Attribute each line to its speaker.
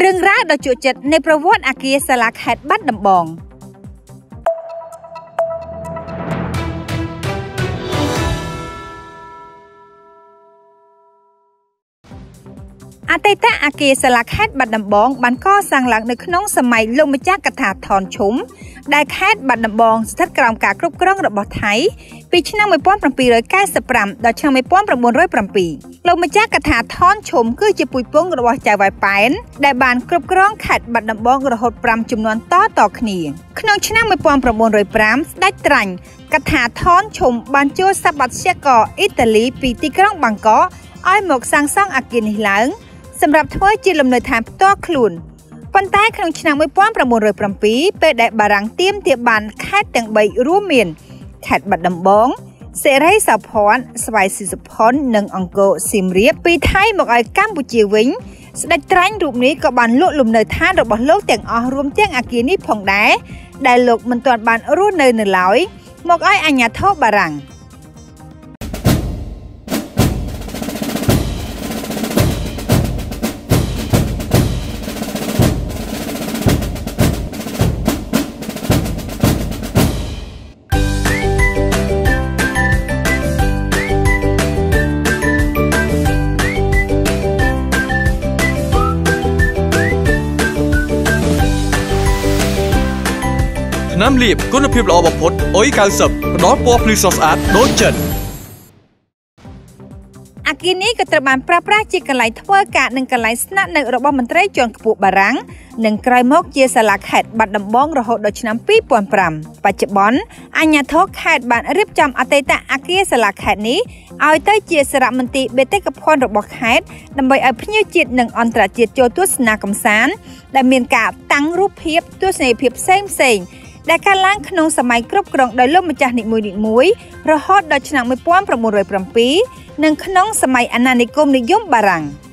Speaker 1: រឿងរ៉ាវដ៏ជក់ចិត្តនៃប្រវត្តិអគារសាលាខេត្តបាត់ដំបង អតីតអគារសាលាខេត្តបាត់ដំបងបានកសាងឡើងនៅក្នុងសម័យលោកម្ចាស់កថាថនឈុំដែលខេត្តបាត់ដំបងស្ថិតក្រោមការគ្រប់គ្រងរបស់ថៃពីឆ្នាំ1795ដល់ឆ្នាំ1907លោកម្ចាស់កថាថនឈុំគឺជាពុយពងរបស់ចៅវ៉ៃប៉ែនដែលបានគ្រប់គ្រងខេត្តបាត់ដំបងរហូត5ចំនួនតតគ្នាក្នុងឆ្នាំ1905ស្ដេចត្រាញ់កថាថនឈុំបានជួលសប្បុរសករអ៊ីតាលីពីទីក្រុងបាងកកឲ្យមកសាងសង់អគារនេះឡើង សម្រាប់ធ្វើជាលំនៅឋានផ្ទាល់ខ្លួនប៉ុន្តែក្នុងឆ្នាំ1907ពេលដែលបារាំងទាមទារបានខេត្តទាំង3រួមមានខេត្តបាត់ដំបងសេរីសោភ័ណ្ឌស្វាយស៊ីសុផុននិងអង្គរសៀមរាបពីថៃមកឲ្យកម្ពុជាវិញស្ដេចត្រាញ់រូបនេះក៏បានលក់លំនៅឋានរបស់លោកទាំងអស់រួមទាំងអគារនេះផងដែរដែលលោកមិនទាន់បានរស់នៅនៅឡើយមកឲ្យអាជ្ញាធរបារាំង។
Speaker 2: ថ្នាំលាបគុណភាពល្អបំផុតអុយ90ផ្ដល់ពណ៌ភ្លឺស្រស់ស្អាតដូចចិន
Speaker 1: អគារនេះក៏ត្រូវបានប្រើប្រាស់ជាកន្លែងធ្វើការនិងកន្លែងស្នាក់នៅរបស់មន្ត្រីជាន់ខ្ពស់បារាំងនិងក្រោយមកជាសាលាខេត្តបាត់ដំបងរហូតដល់ឆ្នាំ2005បច្ចុប្បន្នអាជ្ញាធរខេត្តបានរៀបចំអតីតអគារសាលាខេត្តនេះឲ្យទៅជាសារមន្ទីរបេតិកភណ្ឌរបស់ខេត្តដើម្បីឲ្យភ្ញៀវជាតិនិងអន្តរជាតិចូលទស្សនាកម្សាន្តដែលមានការតាំងរូបភាពទស្សនីយភាពផ្សេងផ្សេង ដែលកើតឡើងក្នុងសម័យគ្រប់គ្រងដោយលោកម្ចាស់នីមួយៗរហូតដល់ឆ្នាំ1907និងក្នុងសម័យអាណានិគមនិយមបារាំង។